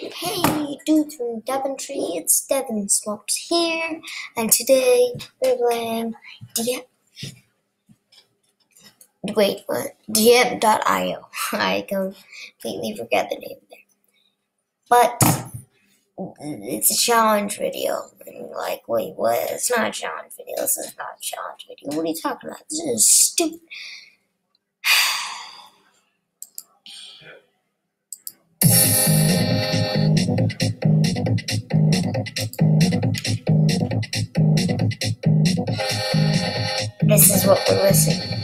Hey, dudes from Daventry, it's Devinswumps here, and today we're playing DM. Wait, what? diep.io. I completely forget the name there. But it's a challenge video. And like, wait, what? It's not a challenge video. This is not a challenge video. What are you talking about? This is stupid. This is what we're listening.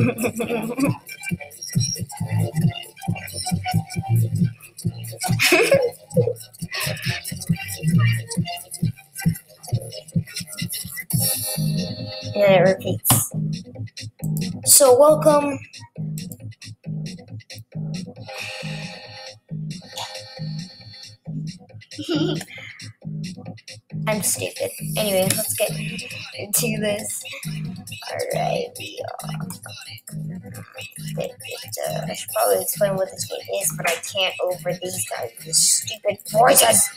And it repeats. So, welcome. I'm stupid. Anyway, let's get into this. Alright, we are. Uh, I should probably explain what this game is, but I can't over these guys with stupid voices.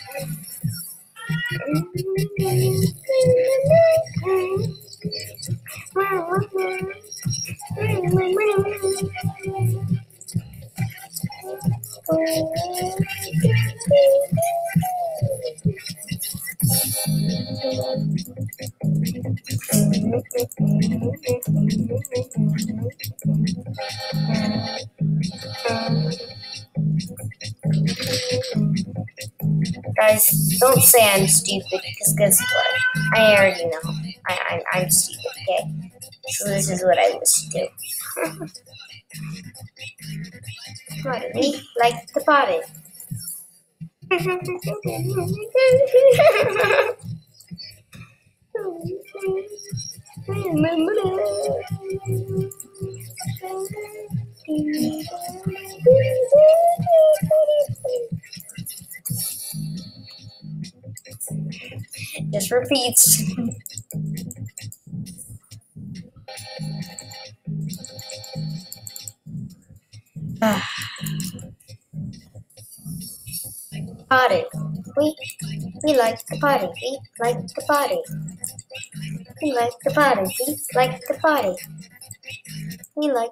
Guys, don't say I'm stupid because guess what? I already know. I, I, I'm stupid, okay? So this is what I to. What, me? Like the body. We we like the party. We like the party. We like the party. We like the party. We like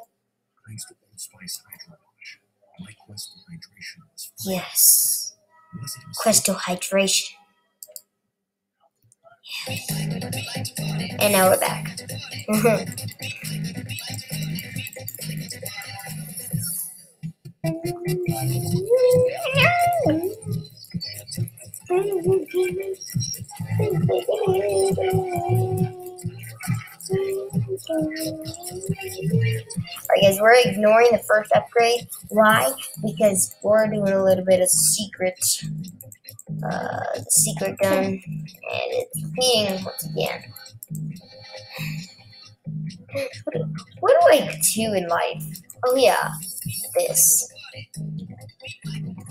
yes. Crystal hydration. And now we're back. we're ignoring the first upgrade. Why? Because we're doing a little bit of secret uh secret gun and it's repeating once again. What do, I do in life? Oh yeah, this.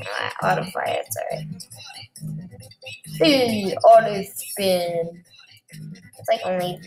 Uh, auto fire, it's alright. Auto spin. It's like only if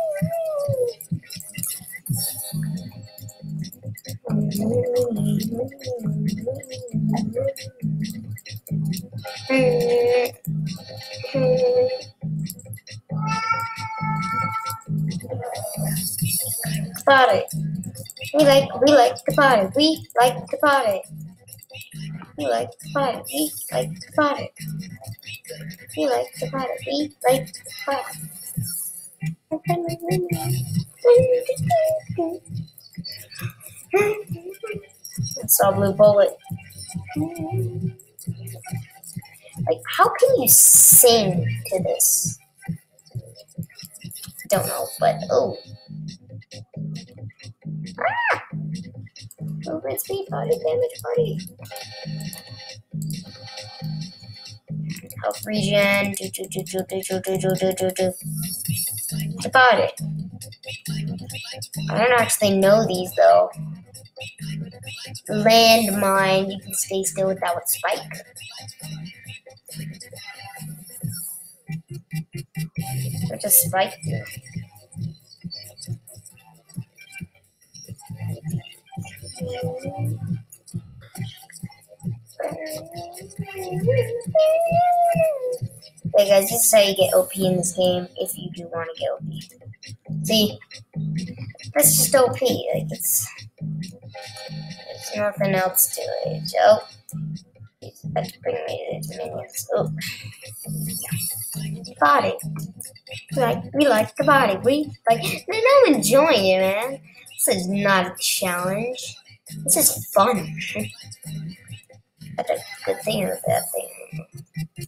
AFK. Party. We like we like the party. We like the party. We like the party. We like the party. We like the party. We like the party. It's all blue bullet. Like, how can you sing to this? Don't know, but oh, Movement speed, body damage, party. Health regen. Do, do, do, do, do, do, do, do, do, do. About it. I don't actually know these though. Landmine, you can stay still with that with spike. Or just spike. Hey guys, this is how you get OP in this game if you do want to get OP. See, that's just OP. Like it's there's nothing else to it. Oh, he's about to bring me to his minions. Oh, body. Like we like the body. We like. Man, I'm enjoying it, man. This is not a challenge. This is fun. That's a good thing or a bad thing.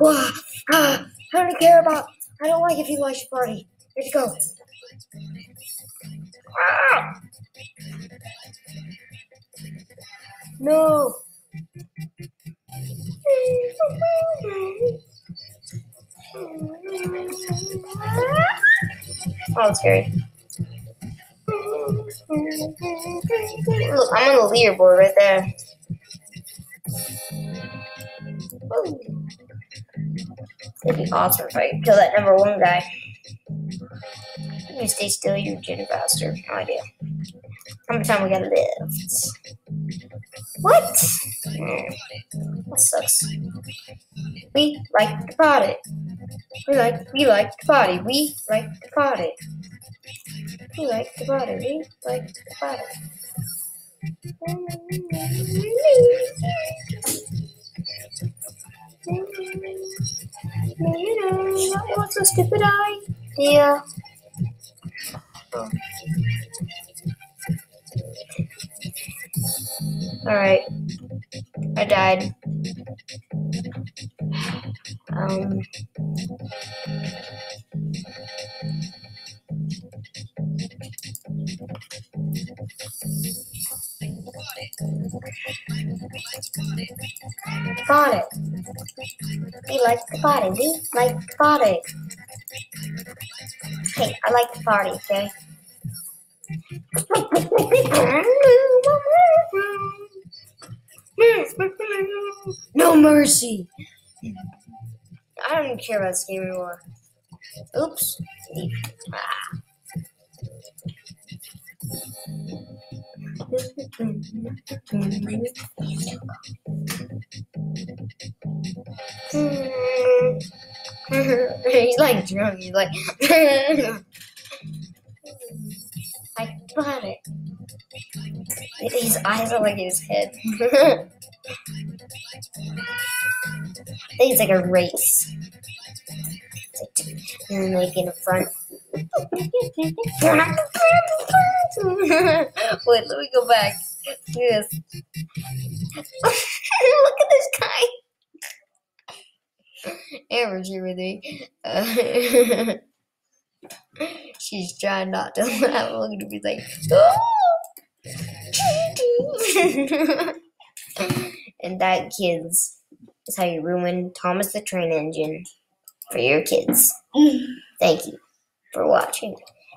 Wow. Ah, I don't care about. I don't like if you watch your party. Where'd you go? Ah! No. Oh, it's scary. Look, I'm on the leaderboard right there. Woo. It'd be awesome if I could kill that number one guy. You stay still, you're getting faster. No idea. How much time we got left? What? Hmm, that sucks. We like the party. We like we like the party. We like the party. We like the party. We like the party. You was a stupid idea. Alright. I died. Um. Got. We like the party. We like the party. Hey, I like the party, okay? No mercy. I don't care about this game anymore. Oops. Ah. He's like drunk. He's like, I got it. His eyes are like his head. I think it's like a race. And then like in front. Wait, let me go back. Yes. Look at this guy. Amber's here with me. Uh, she's trying not to laugh. Look at me like, and that, kids, is how you ruin Thomas the Train Engine for your kids. Thank you for watching,